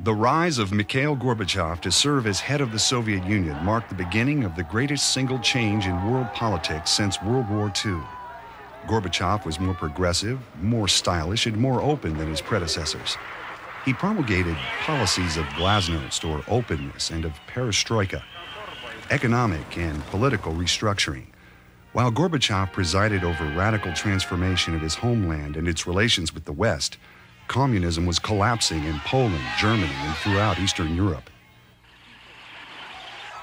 The rise of Mikhail Gorbachev to serve as head of the Soviet Union marked the beginning of the greatest single change in world politics since World War II. Gorbachev was more progressive, more stylish, and more open than his predecessors. He promulgated policies of glasnost, or openness, and of perestroika, economic and political restructuring. While Gorbachev presided over radical transformation of his homeland and its relations with the West, communism was collapsing in Poland, Germany, and throughout Eastern Europe.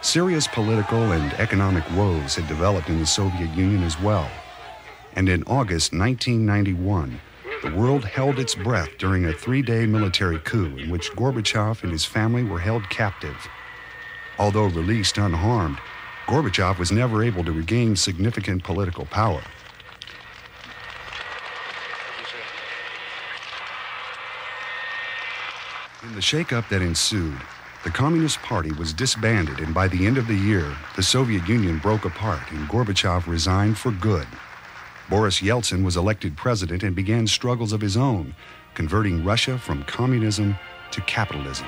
Serious political and economic woes had developed in the Soviet Union as well. And in August 1991, the world held its breath during a three day military coup in which Gorbachev and his family were held captive. Although released unharmed, Gorbachev was never able to regain significant political power. In the shakeup that ensued, the Communist Party was disbanded, and by the end of the year, the Soviet Union broke apart and Gorbachev resigned for good. Boris Yeltsin was elected president and began struggles of his own, converting Russia from communism to capitalism.